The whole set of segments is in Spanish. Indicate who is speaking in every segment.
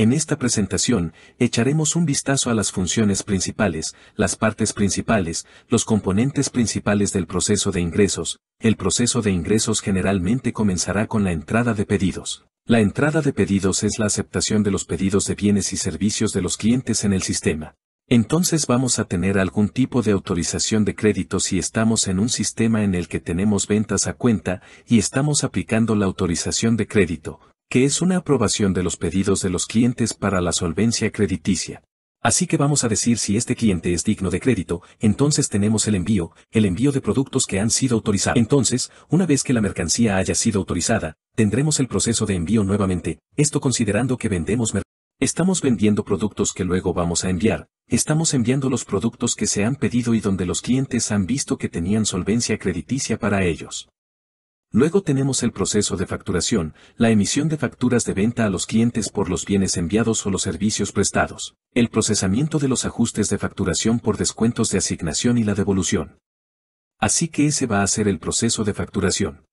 Speaker 1: En esta presentación, echaremos un vistazo a las funciones principales, las partes principales, los componentes principales del proceso de ingresos. El proceso de ingresos generalmente comenzará con la entrada de pedidos. La entrada de pedidos es la aceptación de los pedidos de bienes y servicios de los clientes en el sistema. Entonces vamos a tener algún tipo de autorización de crédito si estamos en un sistema en el que tenemos ventas a cuenta y estamos aplicando la autorización de crédito, que es una aprobación de los pedidos de los clientes para la solvencia crediticia. Así que vamos a decir si este cliente es digno de crédito, entonces tenemos el envío, el envío de productos que han sido autorizados. Entonces, una vez que la mercancía haya sido autorizada, tendremos el proceso de envío nuevamente, esto considerando que vendemos Estamos vendiendo productos que luego vamos a enviar, estamos enviando los productos que se han pedido y donde los clientes han visto que tenían solvencia crediticia para ellos. Luego tenemos el proceso de facturación, la emisión de facturas de venta a los clientes por los bienes enviados o los servicios prestados, el procesamiento de los ajustes de facturación por descuentos de asignación y la devolución. Así que ese va a ser el proceso de facturación.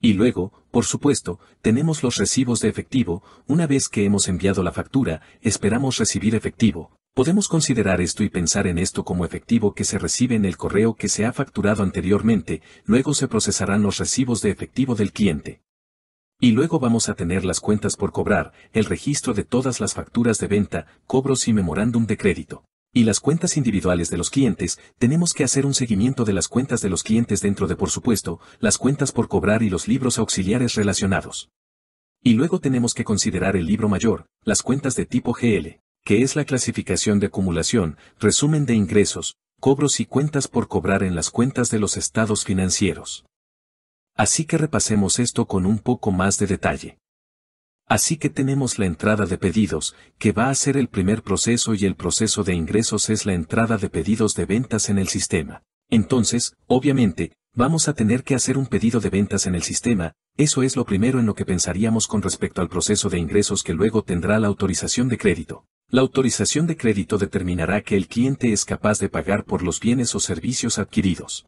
Speaker 1: Y luego, por supuesto, tenemos los recibos de efectivo, una vez que hemos enviado la factura, esperamos recibir efectivo, Podemos considerar esto y pensar en esto como efectivo que se recibe en el correo que se ha facturado anteriormente, luego se procesarán los recibos de efectivo del cliente. Y luego vamos a tener las cuentas por cobrar, el registro de todas las facturas de venta, cobros y memorándum de crédito. Y las cuentas individuales de los clientes, tenemos que hacer un seguimiento de las cuentas de los clientes dentro de, por supuesto, las cuentas por cobrar y los libros auxiliares relacionados. Y luego tenemos que considerar el libro mayor, las cuentas de tipo GL que es la clasificación de acumulación, resumen de ingresos, cobros y cuentas por cobrar en las cuentas de los estados financieros. Así que repasemos esto con un poco más de detalle. Así que tenemos la entrada de pedidos, que va a ser el primer proceso y el proceso de ingresos es la entrada de pedidos de ventas en el sistema. Entonces, obviamente, vamos a tener que hacer un pedido de ventas en el sistema, eso es lo primero en lo que pensaríamos con respecto al proceso de ingresos que luego tendrá la autorización de crédito. La autorización de crédito determinará que el cliente es capaz de pagar por los bienes o servicios adquiridos.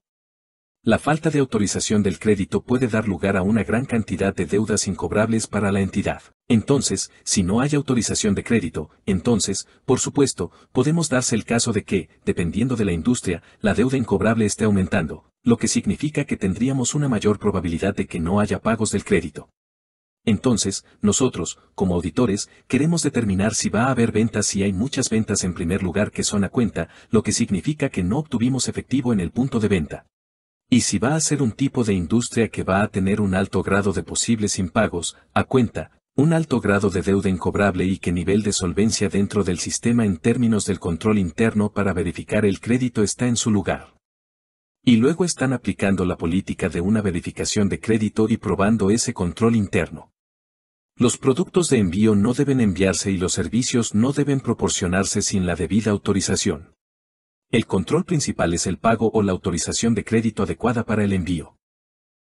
Speaker 1: La falta de autorización del crédito puede dar lugar a una gran cantidad de deudas incobrables para la entidad. Entonces, si no hay autorización de crédito, entonces, por supuesto, podemos darse el caso de que, dependiendo de la industria, la deuda incobrable esté aumentando, lo que significa que tendríamos una mayor probabilidad de que no haya pagos del crédito. Entonces, nosotros, como auditores, queremos determinar si va a haber ventas si hay muchas ventas en primer lugar que son a cuenta, lo que significa que no obtuvimos efectivo en el punto de venta. Y si va a ser un tipo de industria que va a tener un alto grado de posibles impagos, a cuenta, un alto grado de deuda incobrable y qué nivel de solvencia dentro del sistema en términos del control interno para verificar el crédito está en su lugar. Y luego están aplicando la política de una verificación de crédito y probando ese control interno. Los productos de envío no deben enviarse y los servicios no deben proporcionarse sin la debida autorización. El control principal es el pago o la autorización de crédito adecuada para el envío.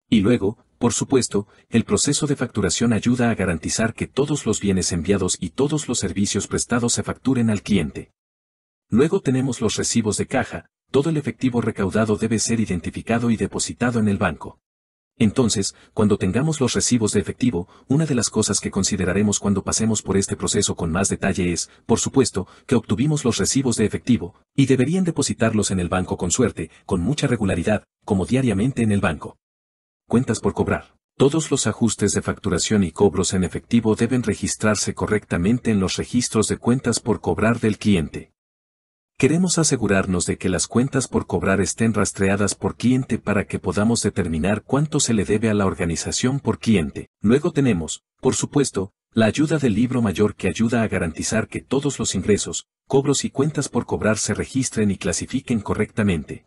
Speaker 1: Y luego, por supuesto, el proceso de facturación ayuda a garantizar que todos los bienes enviados y todos los servicios prestados se facturen al cliente. Luego tenemos los recibos de caja, todo el efectivo recaudado debe ser identificado y depositado en el banco. Entonces, cuando tengamos los recibos de efectivo, una de las cosas que consideraremos cuando pasemos por este proceso con más detalle es, por supuesto, que obtuvimos los recibos de efectivo, y deberían depositarlos en el banco con suerte, con mucha regularidad, como diariamente en el banco. Cuentas por cobrar. Todos los ajustes de facturación y cobros en efectivo deben registrarse correctamente en los registros de cuentas por cobrar del cliente. Queremos asegurarnos de que las cuentas por cobrar estén rastreadas por cliente para que podamos determinar cuánto se le debe a la organización por cliente. Luego tenemos, por supuesto, la ayuda del libro mayor que ayuda a garantizar que todos los ingresos, cobros y cuentas por cobrar se registren y clasifiquen correctamente.